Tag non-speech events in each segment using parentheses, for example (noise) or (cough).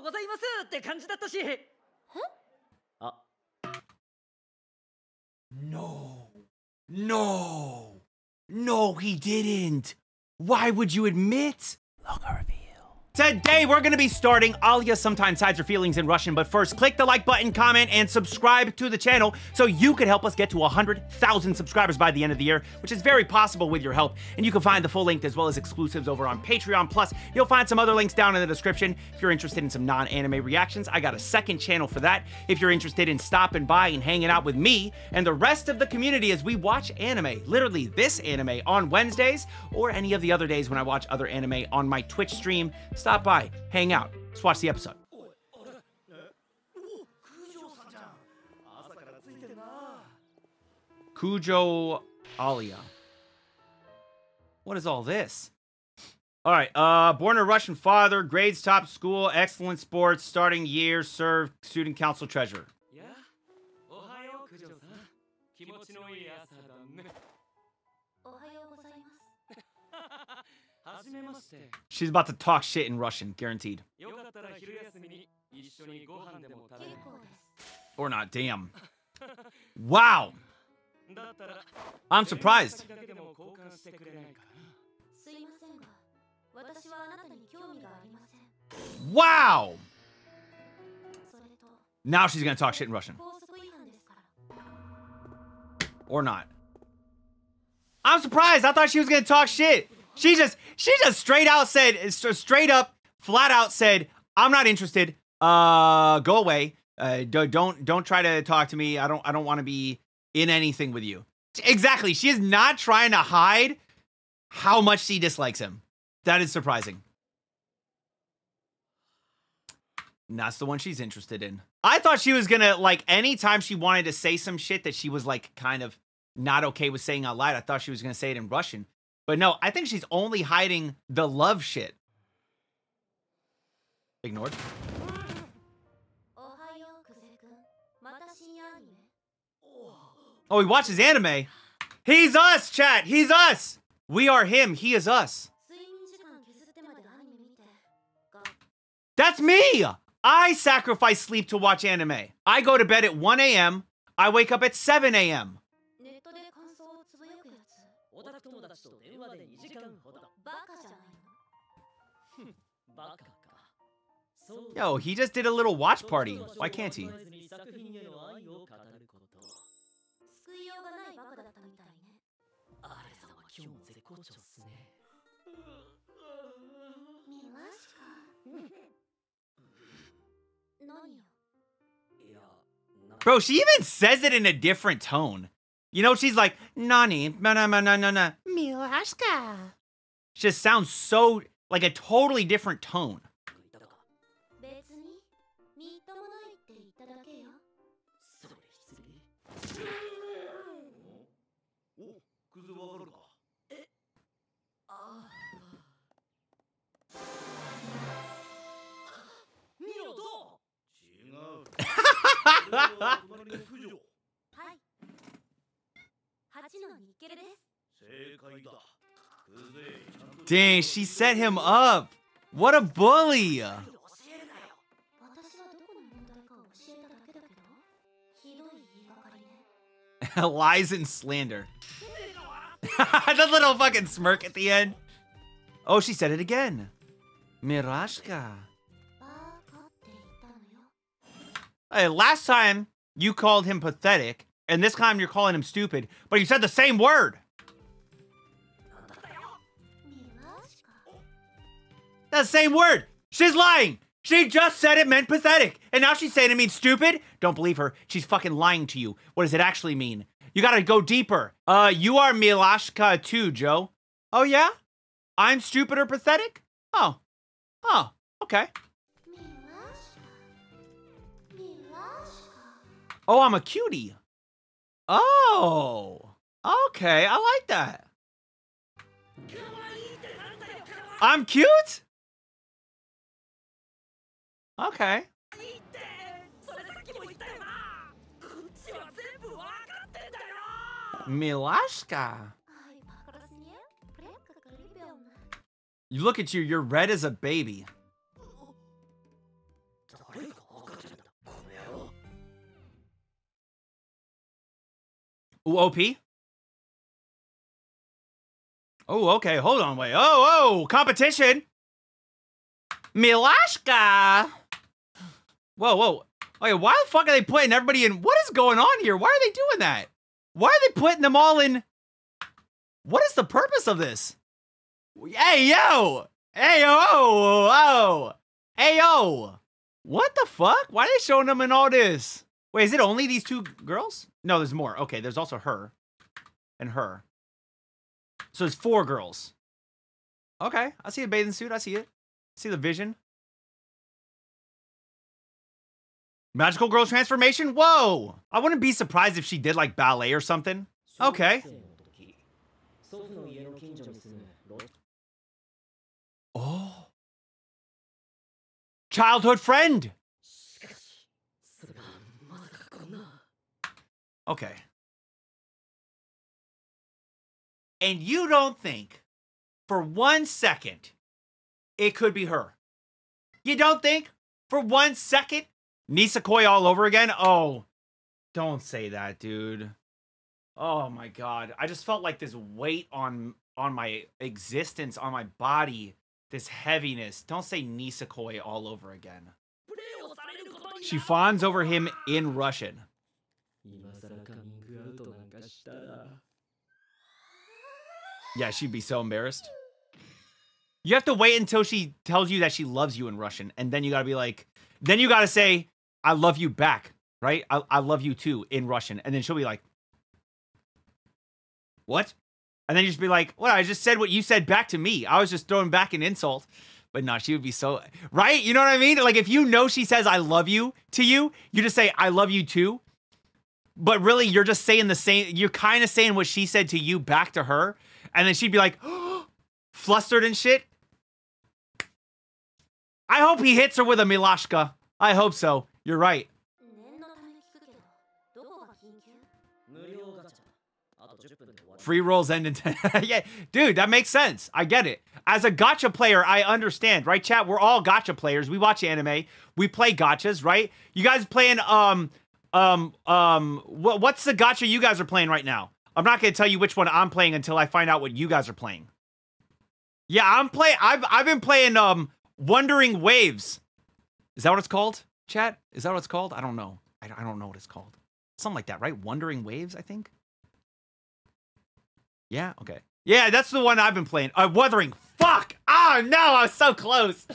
うございますって感じだったし。あ、No. No. No, he didn't. Why would you admit? Reveal. Today, we're to be starting Alya Sometimes Hides Her Feelings in Russian, but first, click the like button, comment, and subscribe to the channel so you can help us get to 100,000 subscribers by the end of the year, which is very possible with your help. And you can find the full link as well as exclusives over on Patreon. Plus, you'll find some other links down in the description. If you're interested in some non anime reactions, I got a second channel for that. If you're interested in stopping by and hanging out with me and the rest of the community as we watch anime, literally this anime on Wednesdays or any of the other days when I watch other anime on my Twitch stream, stop Stop by, hang out. Let's watch the episode. Kujo Alya. What is all this? All right. Uh, born a Russian father, grades top school, excellent sports, starting year, served student council treasurer. She's about to talk shit in Russian, guaranteed. Or not, damn. (laughs) Wow! I'm surprised. Wow! Now she's gonna talk shit in Russian. Or not. I'm surprised. I thought she was gonna talk shit. She just, she just straight out said, straight up, flat out said, "I'm not interested. Uh, go away. Uh, do, don't, don't try to talk to me. I don't, I don't want to be in anything with you." Exactly. She is not trying to hide how much she dislikes him. That is surprising. And that's the one she's interested in. I thought she was gonna like anytime she wanted to say some shit that she was like kind of not okay with saying out loud. I thought she was gonna say it in Russian. But no, I think she's only hiding the love shit. Ignored. Oh, he watches anime. He's us, chat. He's us. We are him. He is us. That's me. I sacrifice sleep to watch anime. I go to bed at 1 a.m. I wake up at 7 a.m. 達と電話で2時間ほど。バカじゃないの。バカか。そう Yo, he just did a little watch party. Why can't he? 作品への愛を語ること。救いようがないバカだったみたいね。あれさんは今日も絶好調っすね。ミワシカ。何よ。いや、な Bro, she even says it in a different tone. You know, she's like, Nani, na na na na na na, Milashka. Just sounds so like a totally different tone. (laughs) Dang, she set him up. What a bully. (laughs) Lies and slander. (laughs) the little fucking smirk at the end. Oh, she said it again. Milashka. Hey, last time you called him pathetic, and this time you're calling him stupid, but you said the same word. That same word. She's lying. She just said it meant pathetic. And now she's saying it means stupid. Don't believe her. She's fucking lying to you. What does it actually mean? You gotta go deeper. Uh, you are Milashka too, Joe. Oh, yeah? I'm stupid or pathetic? Oh. Oh, okay. Milashka. Milashka. Oh, I'm a cutie. Oh. Okay, I like that. I'm cute? Okay. Milashka. You look at you, you're red as a baby. Ooh, OP? Oh, okay. Hold on. Wait. Oh, oh, competition. Milashka. Whoa, whoa. Okay, why the fuck are they putting everybody in? What is going on here? Why are they doing that? Why are they putting them all in? What is the purpose of this? Hey, yo. Hey, yo. Oh. Hey, yo. What the fuck? Why are they showing them in all this? Wait, is it only these two girls? No, there's more. Okay, there's also her and her. So it's four girls. Okay, I see a bathing suit. I see it. see the vision. Magical girl transformation? Whoa! I wouldn't be surprised if she did like ballet or something. Okay. Oh. Childhood friend! Okay. And you don't think for one second it could be her. You don't think for one second Nisekoi all over again? Oh, don't say that, dude. Oh my god. I just felt like this weight on on my existence, on my body, this heaviness. Don't say Nisekoi all over again. She fawns over him in Russian. Yeah, she'd be so embarrassed. You have to wait until she tells you that she loves you in Russian, and then you gotta be like, then you gotta say, I love you back, right? I, I love you too in Russian. And then she'll be like, What? And then you just be like, Well, I just said what you said back to me. I was just throwing back an insult. But no, she would be so, right? You know what I mean? Like, if you know she says, I love you to you, you just say, I love you too. But really, you're just saying the same, you're kind of saying what she said to you back to her. And then she'd be like, (gasps) flustered and shit. I hope he hits her with a Milashka. I hope so. You're right. Free rolls end in (laughs) 10. yeah, dude, that makes sense. I get it. As a gacha player, I understand, right, chat? We're all gacha players. We watch anime. We play gachas, right? You guys playing, um, um, um, wh what's the gacha you guys are playing right now? I'm not going to tell you which one I'm playing until I find out what you guys are playing. Yeah, I'm playing, I've, I've been playing, um, Wandering Waves. Is that what it's called? Chat? Is that what it's called? I don't know. I, I don't know what it's called. Something like that, right? Wandering Waves, I think. Yeah, okay. Yeah, that's the one I've been playing. Uh, Wuthering. Fuck! Oh no, I was so close.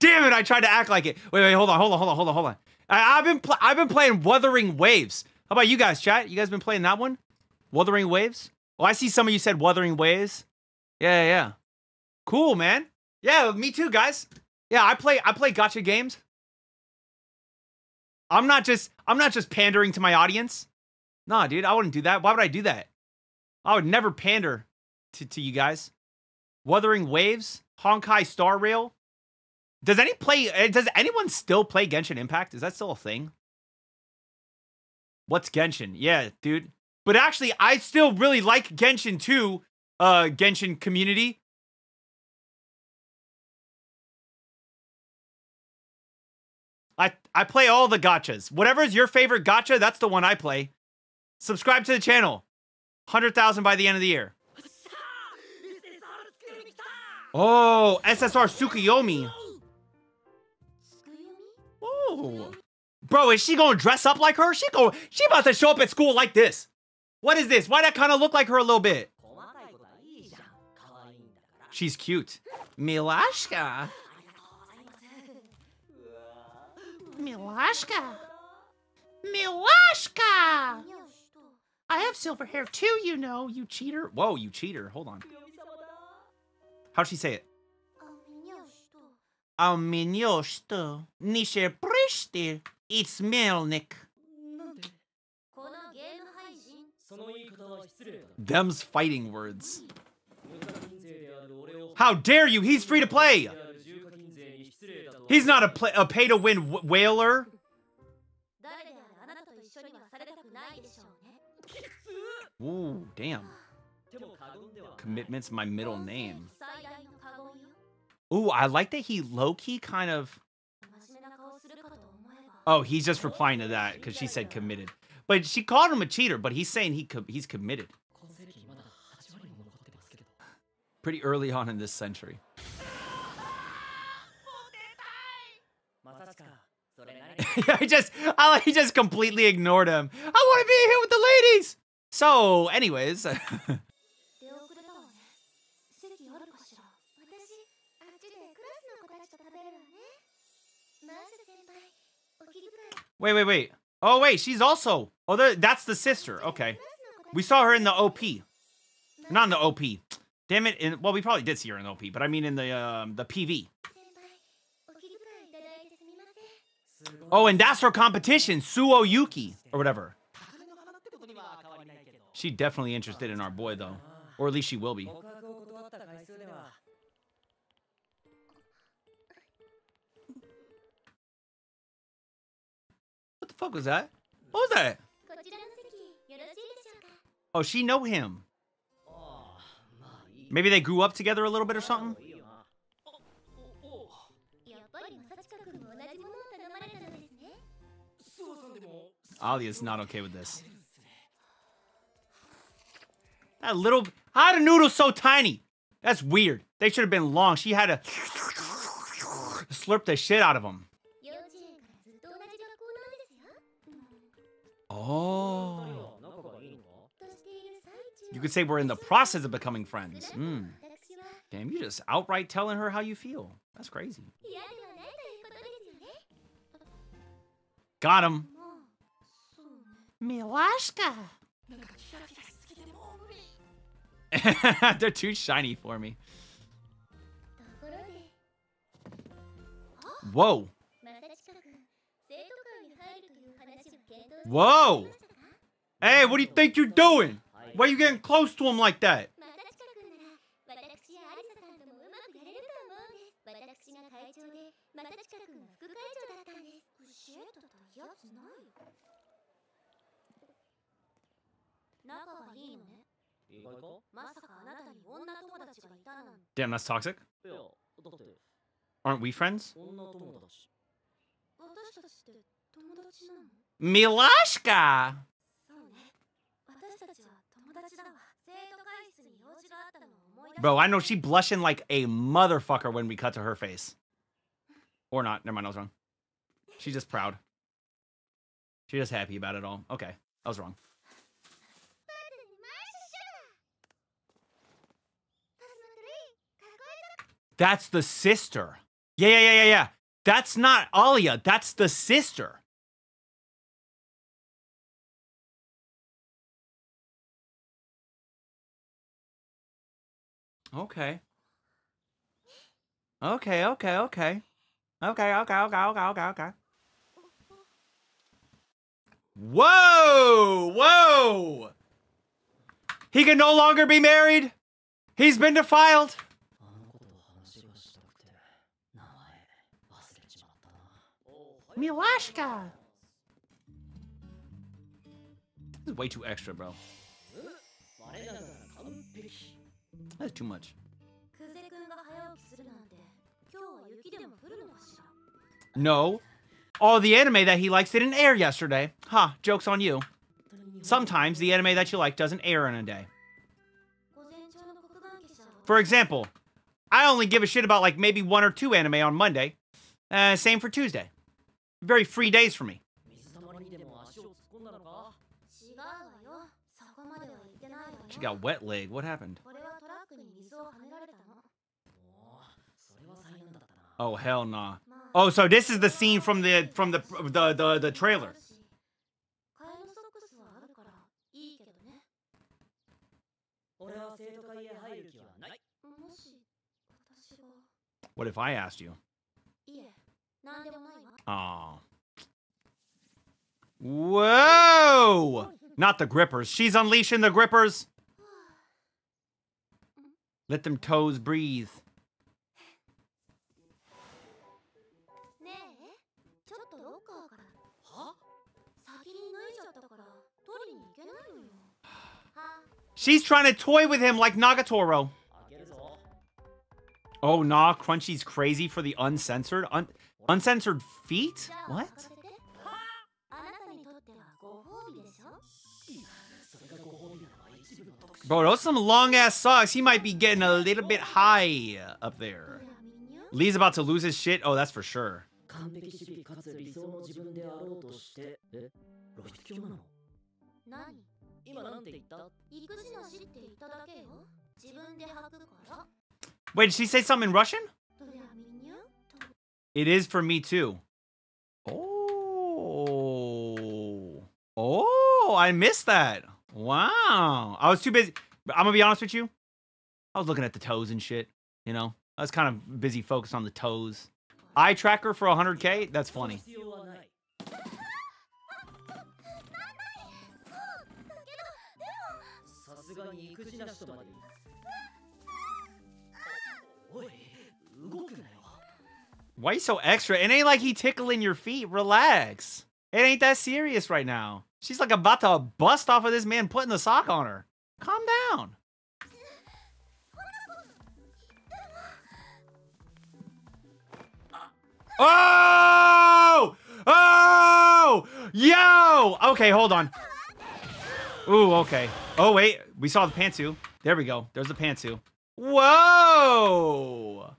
Damn it! I tried to act like it. Wait, wait, hold on, hold on, hold on, hold on, hold on. I, I've been I've been playing Wuthering Waves. How about you guys, chat? You guys been playing that one? Wuthering Waves. Oh, I see some of you said Wuthering Waves. Yeah, yeah. Cool, man. Yeah, me too, guys. Yeah, I play I play gacha games. I'm not just I'm not just pandering to my audience. Nah, dude, I wouldn't do that. Why would I do that? I would never pander to, to you guys. Wuthering Waves, Honkai Star Rail. Does any play? eh, Does anyone still play Genshin Impact? Is that still a thing? What's Genshin? Yeah, dude. But actually, I still really like Genshin too. Uh, Genshin community. I, I play all the gachas. Whatever's your favorite gacha, that's the one I play. Subscribe to the channel. 100,000 by the end of the year. Oh, SSR Tsukuyomi. Oh. Bro, is she gonna dress up like her? She go she about to show up at school like this. What is this? Why that kind of look like her a little bit? She's cute. Milashka. Milashka, Milashka. I have silver hair too, you know, you cheater. Whoa, you cheater. Hold on. How'd she say it? А меня что? nishe пришти? It's Melnik. Them's fighting words. How dare you? He's free to play! He's not a, play, a pay to win whaler. Ooh, damn. Commitment's my middle name. Ooh, I like that he low key kind of. Oh, he's just replying to that because she said committed. But she called him a cheater, but he's saying he co he's committed. Pretty early on in this century. I (laughs) just, I he just completely ignored him. I want to be here with the ladies. So, anyways. (laughs) wait, wait, wait. Oh, wait, she's also. Oh, that's the sister. Okay. We saw her in the OP. Not in the OP. Damn it. In, well, we probably did see her in the OP, but I mean in the um, the PV. Oh, and that's her competition, Suo Yuki, or whatever. She definitely interested in our boy, though. Or at least she will be. What the fuck was that? What was that? Oh, she know him. Maybe they grew up together a little bit or something? Ali is not okay with this. That little... How the noodle's so tiny? That's weird. They should have been long. She had to slurp the shit out of them. Oh. You could say we're in the process of becoming friends. Mm. Damn, you're just outright telling her how you feel. That's crazy. Got him. Milashka. (laughs) They're too shiny for me. Whoa. Whoa. Hey, what do you think you're doing? Why are you getting close to him like that? Damn, that's toxic. Aren't we friends? Milashka! Bro, I know she blushing like a motherfucker when we cut to her face. Or not. Never mind, I was wrong. She's just proud. She's just happy about it all. Okay, I was wrong. That's the sister. Yeah, yeah, yeah, yeah, yeah. That's not Alya. That's the sister. Okay. Okay, okay, okay. Okay, okay, okay, okay, okay, okay. Whoa! Whoa! He can no longer be married. He's been defiled. Milashka. This is way too extra, bro. That's too much. No. All the anime that he likes didn't air yesterday. Huh, joke's on you. Sometimes the anime that you like doesn't air in a day. For example, I only give a shit about like maybe one or two anime on Monday. Uh, same for Tuesday very free days for me. She got wet leg. What happened? Oh hell nah. Oh, so this is the scene from the from the the the, the trailer. What if I asked you? Oh. Whoa! Not the grippers. She's unleashing the grippers. Let them toes breathe. She's trying to toy with him like Nagatoro. Oh, nah, Crunchy's crazy for the uncensored. Un Uncensored feet? What? Bro, those some long ass socks. He might be getting a little bit high up there. Lee's about to lose his shit. Oh, that's for sure. Wait, did she say something in Russian? It is for me too. Oh. Oh, I missed that. Wow. I was too busy. I'm going to be honest with you. I was looking at the toes and shit, you know. I was kind of busy focused on the toes. Eye tracker for 100k? That's funny. (laughs) Why you so extra? It ain't like he tickling your feet. Relax. It ain't that serious right now. She's like about to bust off of this man putting the sock on her. Calm down. Oh! Oh! Yo! Okay, hold on. Ooh, okay. Oh, wait. We saw the pantsu. There we go. There's the pantsu. Whoa!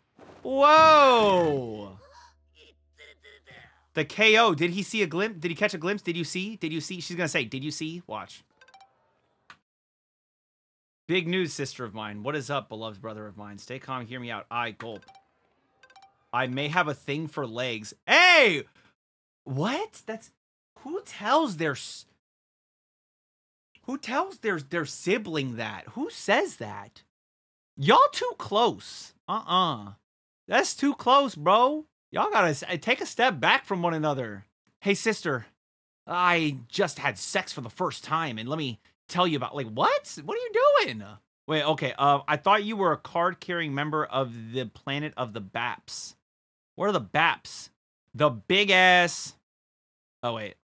Whoa! The KO. Did he see a glimpse? Did he catch a glimpse? Did you see? Did you see? She's gonna say, Did you see? Watch. Big news, sister of mine. What is up, beloved brother of mine? Stay calm, hear me out. I gulp. I may have a thing for legs. Hey! What? That's who tells their who tells their their sibling that? Who says that? Y'all too close. Uh-uh. That's too close, bro. Y'all gotta take a step back from one another. Hey, sister. I just had sex for the first time, and let me tell you about like what? What are you doing? Wait, okay. Uh, I thought you were a card-carrying member of the planet of the Baps. What are the Baps? The big ass. Oh wait.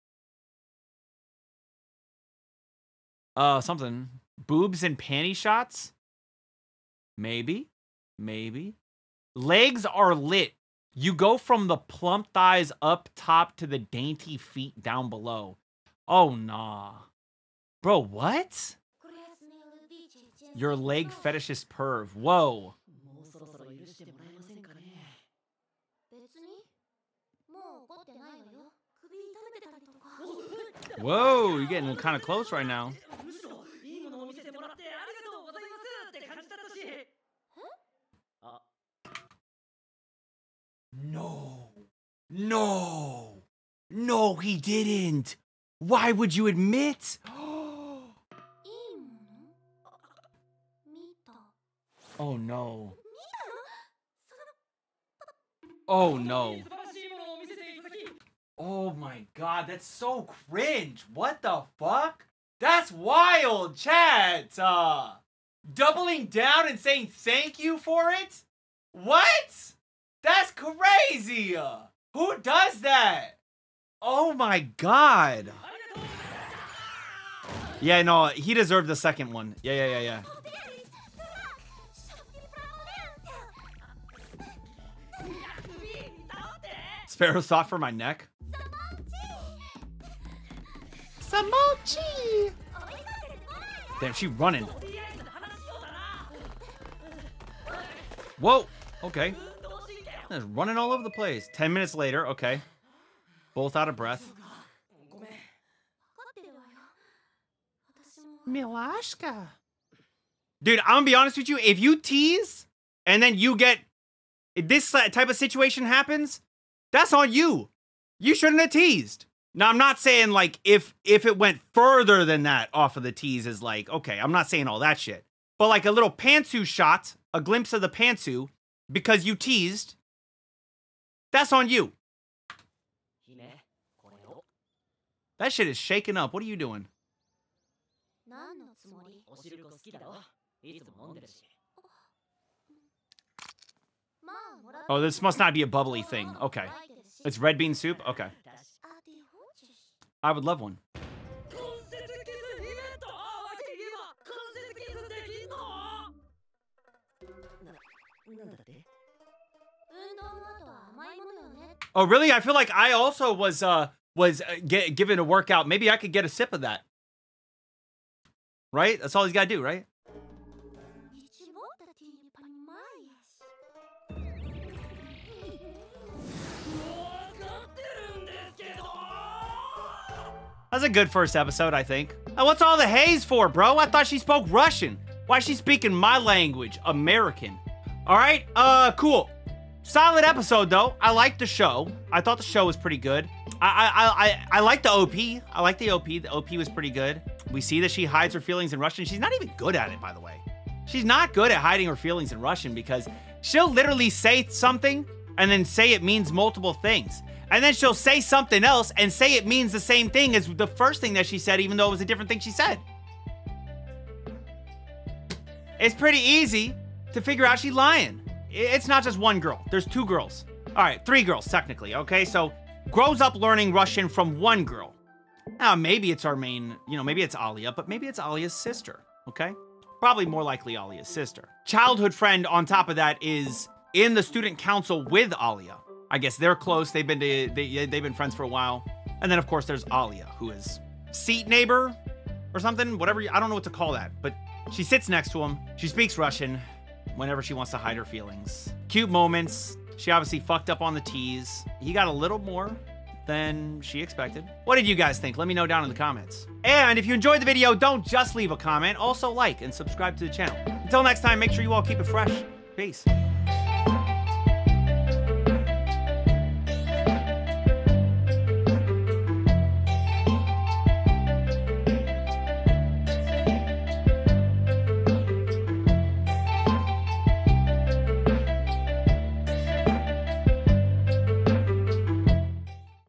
Uh, something. Boobs and panty shots. Maybe, maybe. Legs are lit. You go from the plump thighs up top to the dainty feet down below. Oh, nah. Bro, what? Your leg fetishist perv. Whoa. Whoa, you're getting kind of close right now. No. No, he didn't. Why would you admit? (gasps) oh no. (gasps) Oh no. Oh my god, that's so cringe. What the fuck? That's wild, chat. Uh, doubling down and saying thank you for it? What? That's crazy. Who does that? Oh my god. Yeah, no, he deserved the second one. Yeah, yeah, yeah, yeah. Sparrow thought for my neck. Samochi! Damn, she running. Whoa! Okay. Running all over the place. Ten minutes later, okay. Both out of breath. Milashka. Dude, I'm gonna be honest with you. If you tease and then you get this type of situation happens, that's on you. You shouldn't have teased. Now I'm not saying like if if it went further than that off of the tease is like okay. I'm not saying all that shit, but like a little pantsu shot, a glimpse of the pantsu, because you teased that's on you. That shit is shaking up. What are you doing? Oh, this must not be a bubbly thing. Okay. It's red bean soup? Okay. I would love one. Oh, really? I feel like I also was uh was uh, get, given a workout. Maybe I could get a sip of that. Right? That's all he's got to do, right? That's a good first episode, I think. And what's all the haze for, bro? I thought she spoke Russian. Why is she speaking my language, American? All right, uh, cool. Solid episode though. I like the show. I thought the show was pretty good. I I I I, I like the OP. I like the OP. The OP was pretty good. We see that she hides her feelings in Russian. She's not even good at it, by the way. She's not good at hiding her feelings in Russian because she'll literally say something and then say it means multiple things. And then she'll say something else and say it means the same thing as the first thing that she said, even though it was a different thing she said. It's pretty easy to figure out she's lying. It's not just one girl, there's two girls. All right, three girls, technically, okay? So grows up learning Russian from one girl. Now, maybe it's our main, you know, maybe it's Alya, but maybe it's Alya's sister, okay? Probably more likely Alya's sister. Childhood friend, on top of that, is in the student council with Alya. I guess they're close. They've been to, they, they've been friends for a while. And then of course there's Alya, who is seat neighbor or something, whatever. I don't know what to call that, but she sits next to him. She speaks Russian whenever she wants to hide her feelings. Cute moments. She obviously fucked up on the tease. He got a little more than she expected. What did you guys think? Let me know down in the comments. And if you enjoyed the video, don't just leave a comment, also like and subscribe to the channel. Until next time, make sure you all keep it fresh. Peace.